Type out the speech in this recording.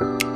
Bye.